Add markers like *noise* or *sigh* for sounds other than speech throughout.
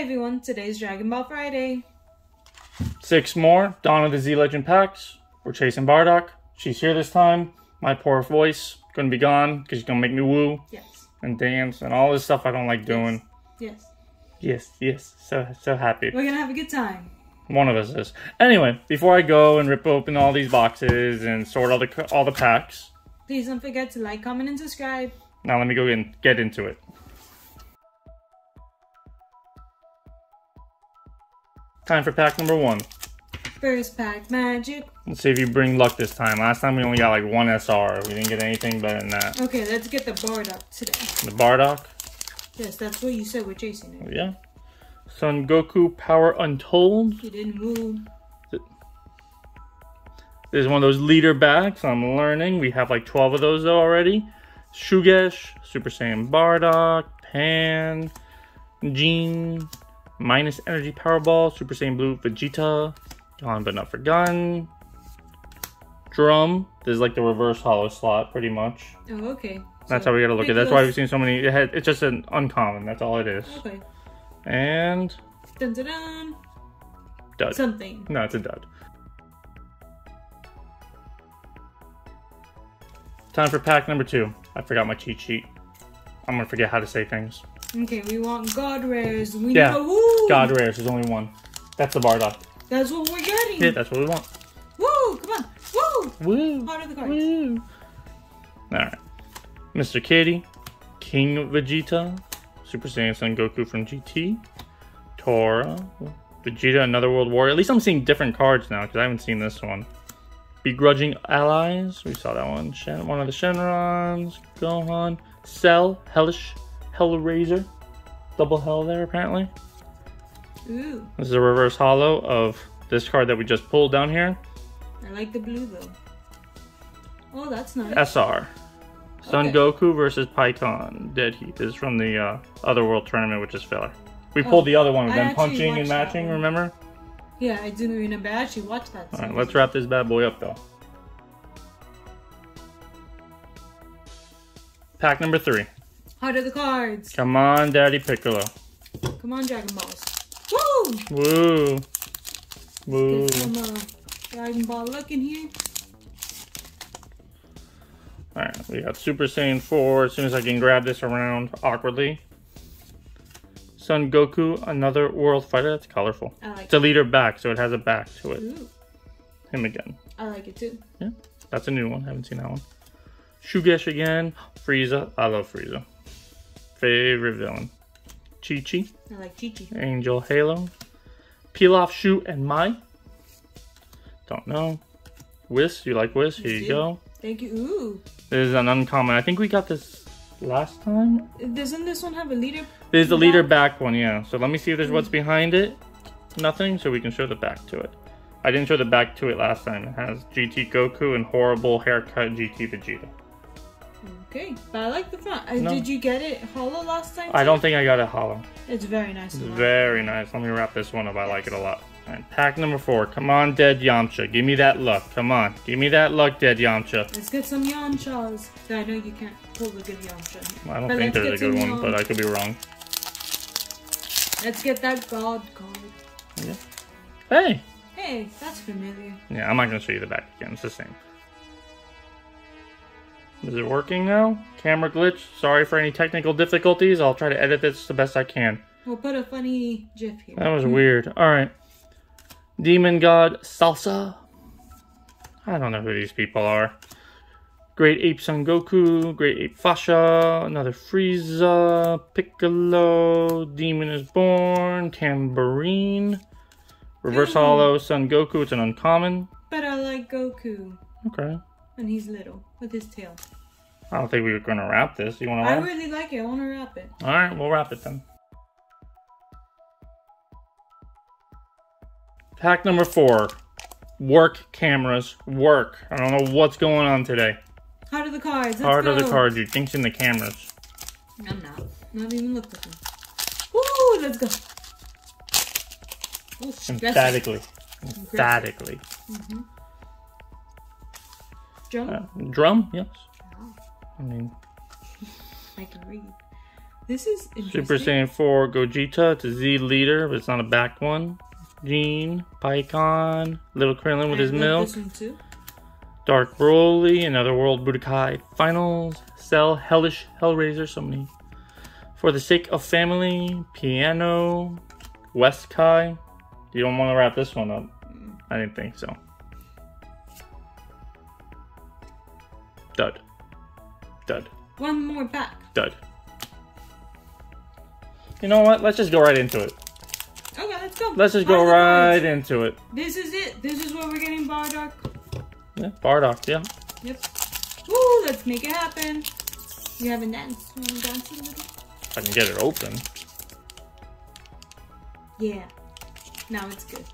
everyone, today's Dragon Ball Friday. Six more. Dawn of the Z Legend packs. We're chasing Bardock. She's here this time. My poor voice gonna be gone because she's gonna make me woo Yes. and dance and all this stuff I don't like doing. Yes. Yes, yes. So so happy. We're gonna have a good time. One of us is. Anyway, before I go and rip open all these boxes and sort all the all the packs, Please don't forget to like, comment, and subscribe. now let me go and get into it. Time for pack number one. First pack magic. Let's see if you bring luck this time. Last time we only got like one SR. We didn't get anything better than that. Okay, let's get the Bardock today. The Bardock. Yes, that's what you said we're chasing it. Yeah. Son Goku Power Untold. You didn't move. This is one of those leader backs. I'm learning. We have like 12 of those though already. Shugesh, Super Saiyan Bardock, Pan, Jean, Minus Energy Powerball, Super Saiyan Blue Vegeta, Gone But Not Forgotten, Drum. This is like the reverse holo slot, pretty much. Oh, okay. That's So, how we gotta look at it. That's why we've seen so many. It had, it's just an uncommon. That's all it is. Okay. And Dun dun dun. dud. Something. No, it's a dud. Time for pack number two. I forgot my cheat sheet. I'm gonna forget how to say things. Okay, we want God rares. We Yeah, know. God rares, there's only one. That's the Bardock. That's what we're getting. Yeah, that's what we want. Woo! Come on. Woo! Woo! Heart of the cards. Woo! Alright. Mr. Kitty, King of Vegeta, Super Saiyan Son Goku from GT, Tora, Vegeta, Another World Warrior. At least I'm seeing different cards now because I haven't seen this one. Begrudging Allies, we saw that one. Shen, one of the Shenrons, Gohan, Cell, Hellish, Hellraiser. Double hell there apparently. Ooh, This is a reverse holo of this card that we just pulled down here. I like the blue though. Oh, that's nice. SR. Son Okay. Goku versus Pikkon. Dead Heat. This is from the uh, Other World Tournament, which is filler. We Oh, pulled the other one with them punching and matching, remember? Yeah, I didn't remember. I actually watched that. Alright, let's wrap this bad boy up though. Pack number three. Heart of the cards. Come on, Daddy Piccolo. Come on, Dragon Balls. Woo! Woo! Woo. Get some uh, Dragon Ball look in here. Alright, we got Super Saiyan 4 as soon as I can grab this around awkwardly. Son Goku, another world fighter. That's colorful. I like It's a leader back, so it has a back to it. Ooh, Him again. I like it too. Yeah, that's a new one. Haven't seen that one. Shugesh again. Frieza. I love Frieza. Favorite villain. Chi Chi. I like Chi Chi. Angel Halo. Pilaf, Shu, and Mai. Don't know. Whis. You like Whis? Here you go. Thank you. Ooh, This is an uncommon. I think we got this last time. doesn't this one have a leader? This is the leader Back. back one, yeah. So let me see if there's what's mm. behind it. Nothing, so we can show the back to it. I didn't show the back to it last time. It has GT Goku and horrible haircut GT Vegeta. Okay, but I like the front. Uh, No. Did you get it holo last time? I don't think I got it holo. It's very nice. It's very nice. Let me wrap this one up. I like it a lot. Pack number four. Come on, Dead Yamcha. Give me that luck. Come on. Give me that luck, Dead Yamcha. Let's get some Yamchas. I know you can't pull the good Yamcha. I don't But think there's a good one, but I could be wrong. Let's get that God card. Yeah. Hey! Hey, that's familiar. Yeah, I'm not going to show you the back again. It's the same. Is it working now? Camera glitch. Sorry for any technical difficulties. I'll try to edit this the best I can. We'll put a funny GIF here. That was weird. Alright. Demon God Salsa. I don't know who these people are. Great Ape Son Goku, Great Ape Fasha, another Frieza, Piccolo, Demon is Born, Tambourine, Reverse Ooh. Holo, Son Goku, it's an uncommon. But I like Goku. Okay. And he's little with his tail. I don't think we were going to wrap this. You want to I really like it. I want to wrap it. Alright, we'll wrap it then. Pack number four. Work cameras. Work. I don't know what's going on today. Heart of the cards. Let's Part go. of the cards. you're jinxing the cameras. I'm not. Not even looked at them. Woo! Let's go. Oh, stressful. Emphatically. Emphatically. Mm-hmm. Drum. Uh, drum? Yes. Wow, I mean, I can read. This is interesting. Super Saiyan 4 Gogeta. It's a Z leader, but it's not a back one. Gene, Pikkon, Little Krillin with I his love milk. This one too. Dark Broly, Another World Budokai Finals, Cell, Hellish, Hellraiser, so many. For the Sake of Family, Piano, West Kai. You don't want to wrap this one up. I didn't think so. Dud. Dud. One more back. Dud. You know what? Let's just go right into it. Okay, let's go. Let's just go right into it. This is it. This is what we're getting, Bardock. Yeah, Bardock, yeah. Yep. Woo, let's make it happen. You have a dance. You want to dance a little? If I can get it open. Yeah. Now it's good.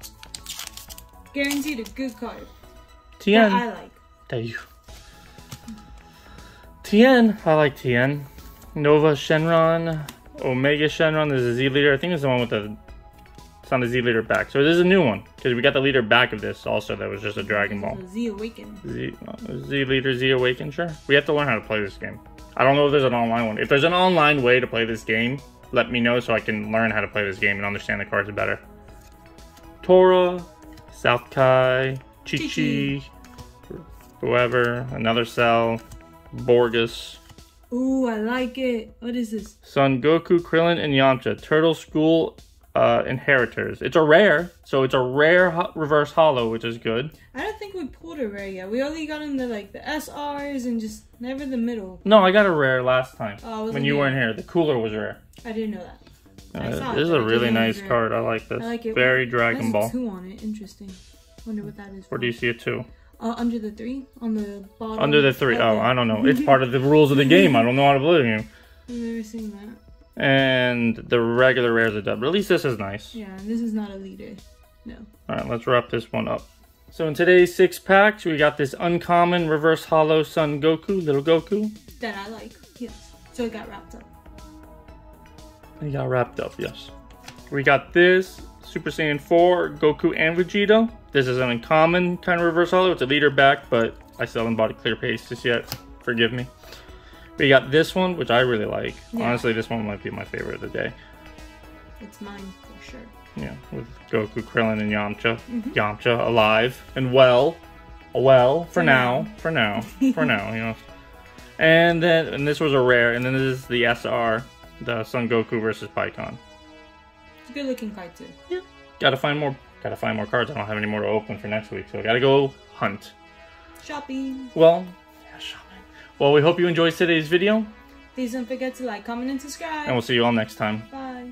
Guaranteed a good card. Tien. That I like. Thank you. Tien. I like Tien. Nova Shenron. Omega Shenron. There's a Z leader. I think it's the one with the. It's on the Z leader back. So this is a new one. Because we got the leader back of this also that was just a Dragon Ball. Z Awaken. Z, uh, Z leader, Z awaken, sure. We have to learn how to play this game. I don't know if there's an online one. If there's an online way to play this game, let me know so I can learn how to play this game and understand the cards better. Tora, South Kai, Chi Chi, whoever, another Cell, Borgos, Ooh, I like it. What is this? Son Goku, Krillin, and Yamcha. Turtle School uh, Inheritors. It's a rare, so it's a rare ho- reverse holo, which is good. I don't think we pulled a rare yet. We only got in the like the SRs and just never the middle. No, I got a rare last time Oh, when you weren't here. The cooler was rare. I didn't know that. Uh, this is a really didn't know it was nice rare. card. I like this. I like it. Very Dragon Ball. two on it. Interesting. Wonder what that is. Where do you see it too? Uh, under the three on the bottom. Under the three. Oh, I don't know. It's *laughs* part of the rules of the game. I don't know how to play the game. I've never seen that. And the regular rares are done. But at least this is nice. Yeah, this is not a leader. No. Alright, let's wrap this one up. So in today's six packs, we got this uncommon reverse holo Son Goku, little Goku. That I like. Yes. So it got wrapped up. He got wrapped up, yes. We got this Super Saiyan 4 Goku and Vegeta. This is an uncommon kind of reverse holo. It's a leader back, but I still haven't bought a clear paste just yet. Forgive me. We got this one, which I really like. Yeah. Honestly, this one might be my favorite of the day. It's mine for sure. Yeah, with Goku, Krillin, and Yamcha. Mm-hmm. Yamcha alive and well. Well, for, For now. now. For now. *laughs* for now, you know. And then, and this was a rare, and then this is the SR, the Son Goku versus Pikkon. It's a good looking card too. Gotta find more. Gotta find more cards. I don't have any more to open for next week, so I gotta go hunt. Shopping. Well, yeah, shopping. Well, we hope you enjoyed today's video, Please don't forget to like, comment, and subscribe. and we'll see you all next time. Bye.